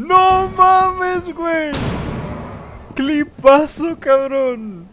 ¡No mames, güey! ¡Clipazo, cabrón!